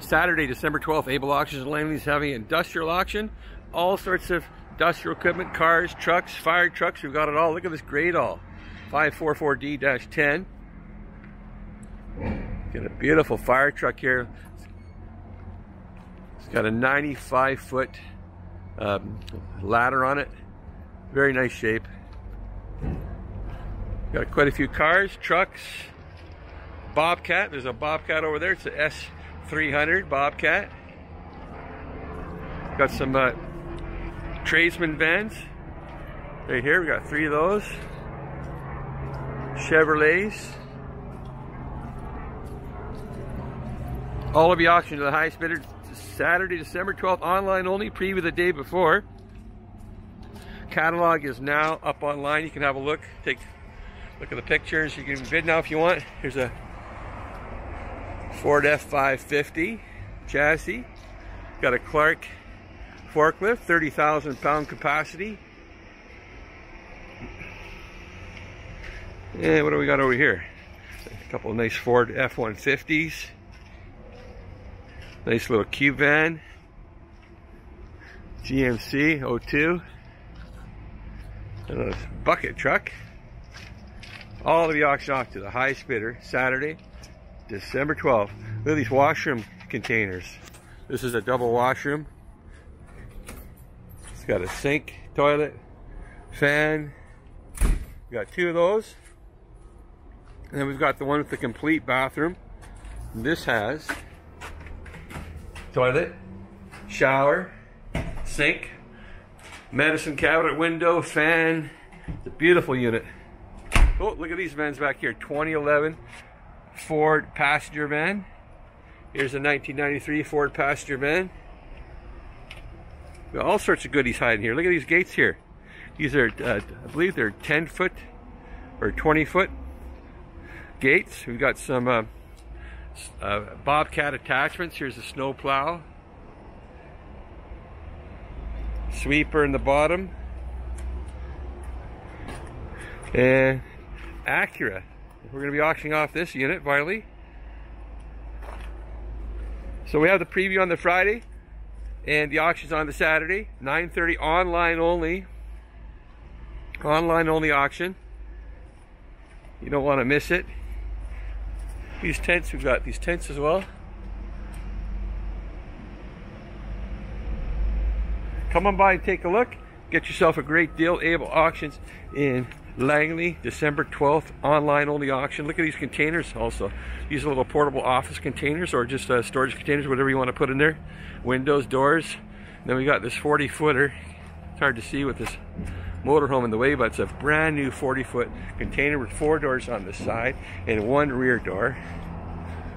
Saturday, December 12th, Able Auctions and Langley's having industrial auction. All sorts of industrial equipment, cars, trucks, fire trucks. We've got it all. Look at this great all. 544D-10. Got a beautiful fire truck here. It's got a 95 foot um, ladder on it. Very nice shape. Got quite a few cars, trucks, Bobcat. There's a Bobcat over there. It's a S300 Bobcat. Got some uh, tradesman vans right here. We got three of those. Chevrolets. All of the auction to the highest bidder Saturday, December 12th, online only, preview the day before. Catalog is now up online. You can have a look, take look at the pictures. You can bid now if you want. Here's a Ford F550 chassis. Got a Clark forklift, 30,000 pound capacity. And what do we got over here? A couple of nice Ford F-150s. Nice little cube van. GMC 02. And a bucket truck. All to be auctioned off to the highest bidder Saturday, December 12th. Look at these washroom containers. This is a double washroom. It's got a sink, toilet, fan. We got two of those. And then we've got the one with the complete bathroom. This has toilet, shower, sink, medicine cabinet, window, fan. It's a beautiful unit. Oh, look at these vans back here. 2011 Ford passenger van. Here's a 1993 Ford passenger van. Got all sorts of goodies hiding here. Look at these gates here. These are, uh, I believe they're 10 foot or 20 foot gates. We've got some uh, uh, Bobcat attachments. Here's a snow plow. Sweeper in the bottom. And Acura. We're going to be auctioning off this unit, finally. So we have the preview on the Friday and the auction's on the Saturday, 9.30 online only. Online only auction. You don't want to miss it. These tents, we've got these tents as well. Come on by and take a look. Get yourself a great deal. Able Auctions in Langley, December 12th, online only auction. Look at these containers also. These little portable office containers or just uh, storage containers, whatever you want to put in there. Windows, doors. Then we got this 40 footer. It's hard to see with this motorhome in the way, but it's a brand new 40 foot container with four doors on the side and one rear door.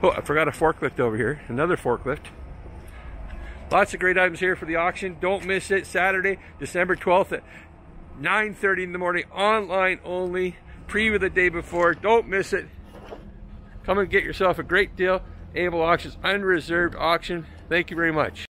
Oh, I forgot a forklift over here. Another forklift. Lots of great items here for the auction. Don't miss it. Saturday, December 12th at 9.30 in the morning. Online only. Preview the day before. Don't miss it. Come and get yourself a great deal. Able Auctions Unreserved Auction. Thank you very much.